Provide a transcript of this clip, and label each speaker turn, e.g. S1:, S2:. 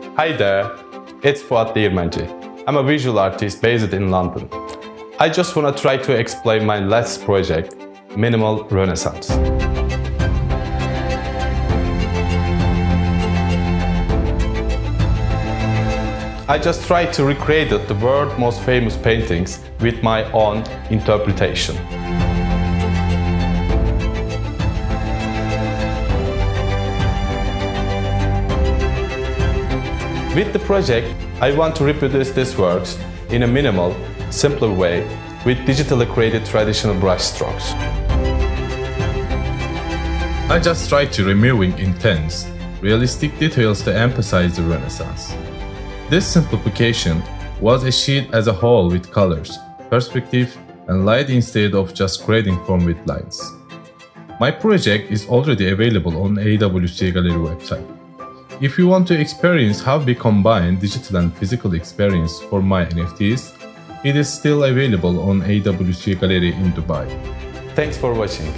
S1: Hi there, it's Fuat Değirmenci. I'm a visual artist based in London. I just want to try to explain my last project, Minimal Renaissance. I just tried to recreate the world's most famous paintings with my own interpretation. With the project, I want to reproduce these works in a minimal, simpler way with digitally created traditional brush strokes. I just tried to removing intense, realistic details to emphasize the Renaissance. This simplification was achieved as a whole with colors, perspective, and light instead of just creating form with lines. My project is already available on AWC Gallery website. If you want to experience how we combine digital and physical experience for my NFTs, it is still available on AWC Gallery in Dubai. Thanks for watching.